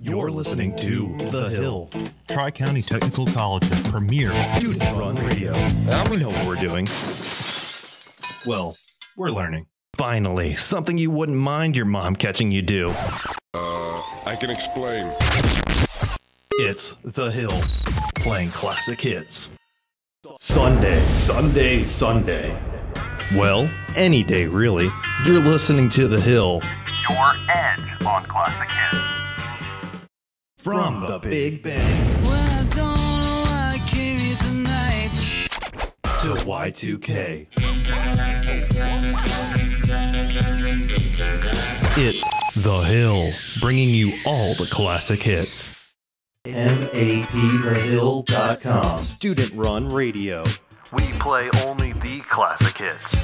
You're listening to The Hill, Tri County Technical College's premier student run radio. Now we know what we're doing. Well, we're learning. Finally, something you wouldn't mind your mom catching you do. Uh, I can explain. It's The Hill, playing classic hits. Sunday, Sunday, Sunday. Well, any day really. You're listening to The Hill Your edge on classic hits. From the Big Bang Well, I don't know why I came here tonight. to Y2K. It's The Hill, bringing you all the classic hits. MAPThehill.com, student run radio. We play only the classic hits.